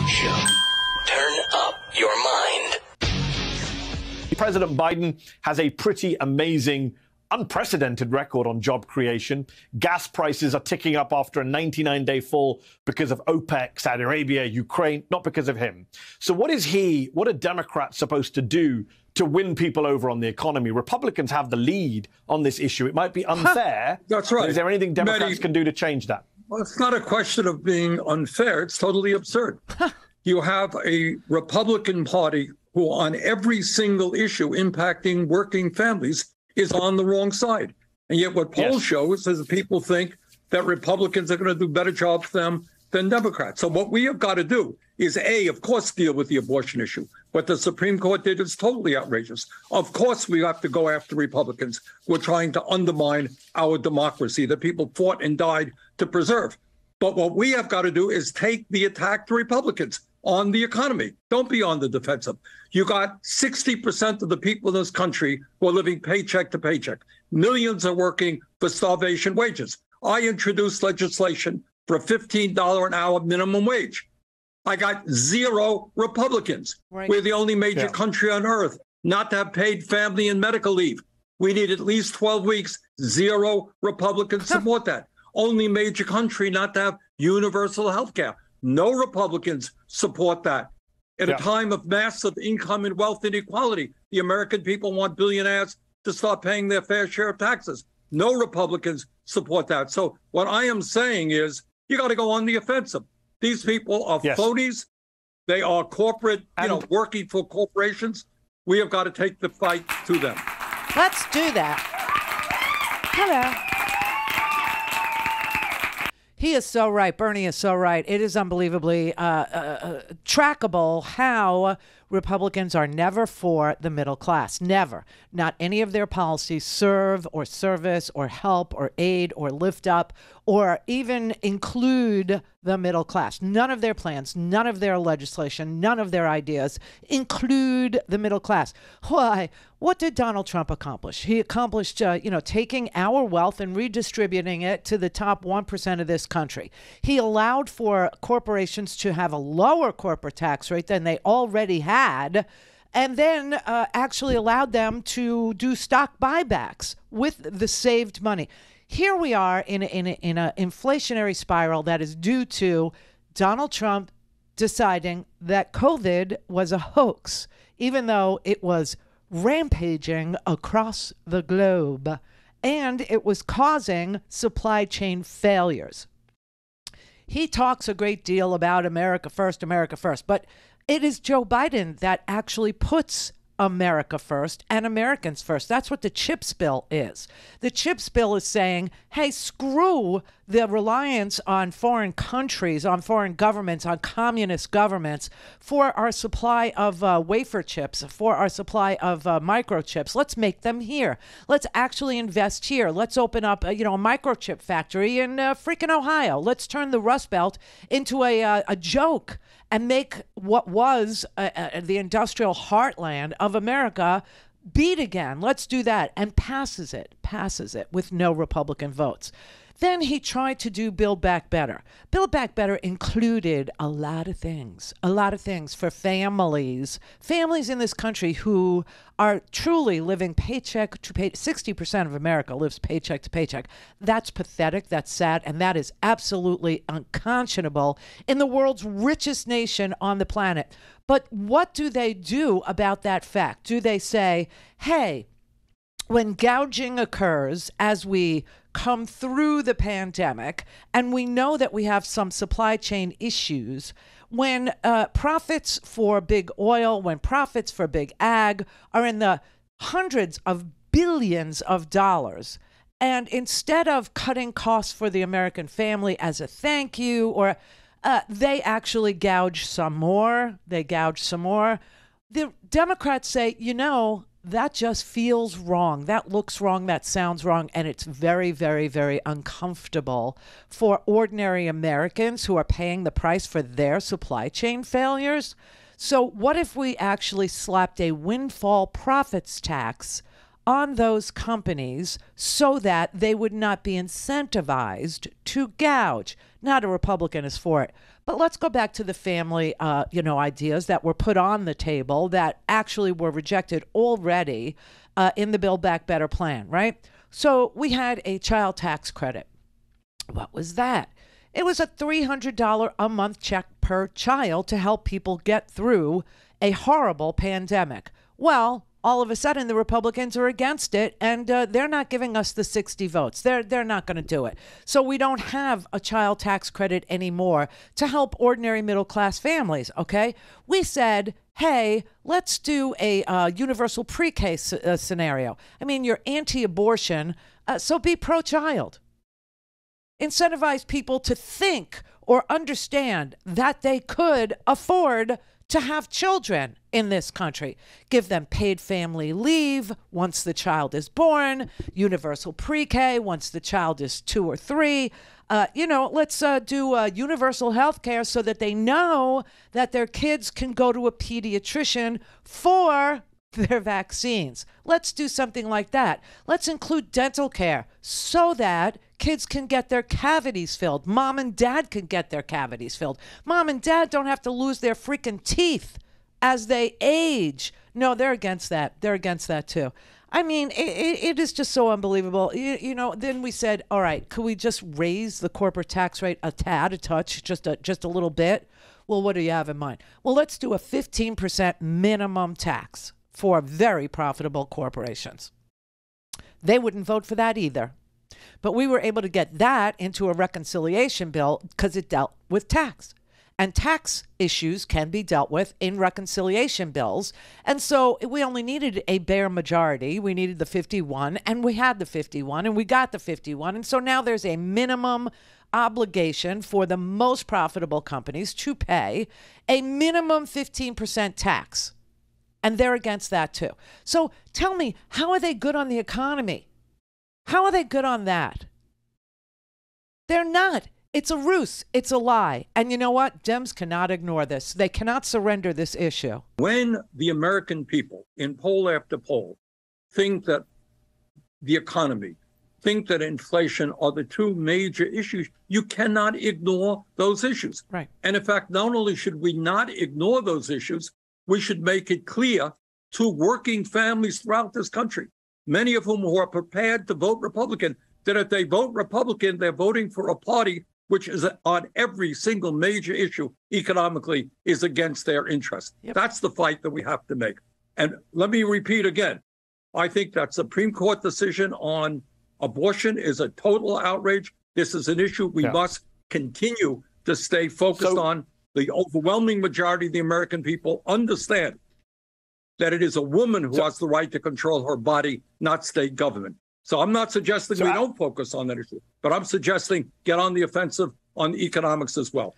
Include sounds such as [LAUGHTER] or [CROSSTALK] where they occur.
Rhodes Show. Turn up your mind. President Biden has a pretty amazing unprecedented record on job creation. Gas prices are ticking up after a 99 day fall because of OPEC, Saudi Arabia, Ukraine, not because of him. So, what is he, what are Democrats supposed to do to win people over on the economy? Republicans have the lead on this issue. It might be unfair. That's right. Is there anything Democrats Many, can do to change that? Well, it's not a question of being unfair. It's totally absurd. [LAUGHS] you have a Republican Party who, on every single issue impacting working families, is on the wrong side. And yet, what polls yes. show is that people think that Republicans are going to do a better job for them than Democrats. So, what we have got to do is A, of course, deal with the abortion issue. What the Supreme Court did is totally outrageous. Of course, we have to go after Republicans who are trying to undermine our democracy that people fought and died to preserve. But what we have got to do is take the attack to Republicans on the economy. Don't be on the defensive. You got 60% of the people in this country who are living paycheck to paycheck. Millions are working for starvation wages. I introduced legislation for a $15 an hour minimum wage. I got zero Republicans. Right. We're the only major yeah. country on earth not to have paid family and medical leave. We need at least 12 weeks. Zero Republicans support that. Only major country not to have universal health care. No Republicans support that. At yeah. a time of massive income and wealth inequality, the American people want billionaires to start paying their fair share of taxes. No Republicans support that. So what I am saying is you got to go on the offensive. These people are yes. phonies. They are corporate, you know, working for corporations. We have got to take the fight to them. Let's do that. Hello. He is so right. Bernie is so right. It is unbelievably uh, uh, uh, trackable how Republicans are never for the middle class. Never. Not any of their policies serve or service or help or aid or lift up or even include the middle class. None of their plans, none of their legislation, none of their ideas include the middle class. Why? What did Donald Trump accomplish? He accomplished, uh, you know, taking our wealth and redistributing it to the top 1% of this country. He allowed for corporations to have a lower corporate tax rate than they already had and then uh, actually allowed them to do stock buybacks with the saved money. Here we are in in in an inflationary spiral that is due to Donald Trump deciding that COVID was a hoax, even though it was rampaging across the globe and it was causing supply chain failures. He talks a great deal about America first, America first, but it is Joe Biden that actually puts America first and Americans first. That's what the CHIPS bill is. The CHIPS bill is saying, hey, screw the reliance on foreign countries, on foreign governments, on communist governments for our supply of uh, wafer chips, for our supply of uh, microchips. Let's make them here. Let's actually invest here. Let's open up, uh, you know, a microchip factory in uh, freaking Ohio. Let's turn the Rust Belt into a, uh, a joke and make what was uh, uh, the industrial heartland of America beat again. Let's do that. And passes it, passes it with no Republican votes. Then he tried to do Build Back Better. Build Back Better included a lot of things, a lot of things for families, families in this country who are truly living paycheck to pay. 60% of America lives paycheck to paycheck. That's pathetic, that's sad, and that is absolutely unconscionable in the world's richest nation on the planet. But what do they do about that fact? Do they say, hey, when gouging occurs as we come through the pandemic, and we know that we have some supply chain issues. When uh, profits for big oil, when profits for big ag are in the hundreds of billions of dollars, and instead of cutting costs for the American family as a thank you, or uh, they actually gouge some more, they gouge some more. The Democrats say, you know, that just feels wrong. That looks wrong. That sounds wrong. And it's very, very, very uncomfortable for ordinary Americans who are paying the price for their supply chain failures. So, what if we actually slapped a windfall profits tax on those companies so that they would not be incentivized to gouge? Not a Republican is for it. But let's go back to the family, uh, you know, ideas that were put on the table that actually were rejected already uh, in the Build Back Better plan, right? So we had a child tax credit. What was that? It was a $300 a month check per child to help people get through a horrible pandemic. Well, all of a sudden the Republicans are against it, and uh, they're not giving us the 60 votes. They're they're not going to do it. So we don't have a child tax credit anymore to help ordinary middle class families. Okay, we said. Hey, let's do a uh, universal pre K uh, scenario. I mean, you're anti abortion, uh, so be pro child. Incentivize people to think or understand that they could afford to have children in this country. Give them paid family leave once the child is born, universal pre K once the child is two or three. Uh, you know, let's uh, do uh, universal health care so that they know that their kids can go to a pediatrician for their vaccines. Let's do something like that. Let's include dental care so that kids can get their cavities filled. Mom and dad can get their cavities filled. Mom and dad don't have to lose their freaking teeth as they age. No, they're against that. They're against that too. I mean, it, it is just so unbelievable. You, you, know, then we said, all right, could we just raise the corporate tax rate a tad, a touch, just a, just a little bit? Well, what do you have in mind? Well, let's do a 15% minimum tax for very profitable corporations. They wouldn't vote for that either. But we were able to get that into a reconciliation bill because it dealt with tax. And tax issues can be dealt with in reconciliation bills. And so we only needed a bare majority. We needed the 51, and we had the 51, and we got the 51. And so now there's a minimum obligation for the most profitable companies to pay a minimum 15% tax. And they're against that too. So tell me, how are they good on the economy? How are they good on that? They're not. It's a ruse. It's a lie. And you know what? Dems cannot ignore this. They cannot surrender this issue. When the American people, in poll after poll, think that the economy, think that inflation are the two major issues, you cannot ignore those issues. Right. And in fact, not only should we not ignore those issues, we should make it clear to working families throughout this country, many of whom who are prepared to vote Republican, that if they vote Republican, they're voting for a party which is on every single major issue economically is against their interest. Yep. That's the fight that we have to make. And let me repeat again I think that Supreme Court decision on abortion is a total outrage. This is an issue we yeah. must continue to stay focused so, on. The overwhelming majority of the American people understand that it is a woman who so, has the right to control her body, not state government. So I'm not suggesting so we I, don't focus on that issue, but I'm suggesting get on the offensive on economics as well.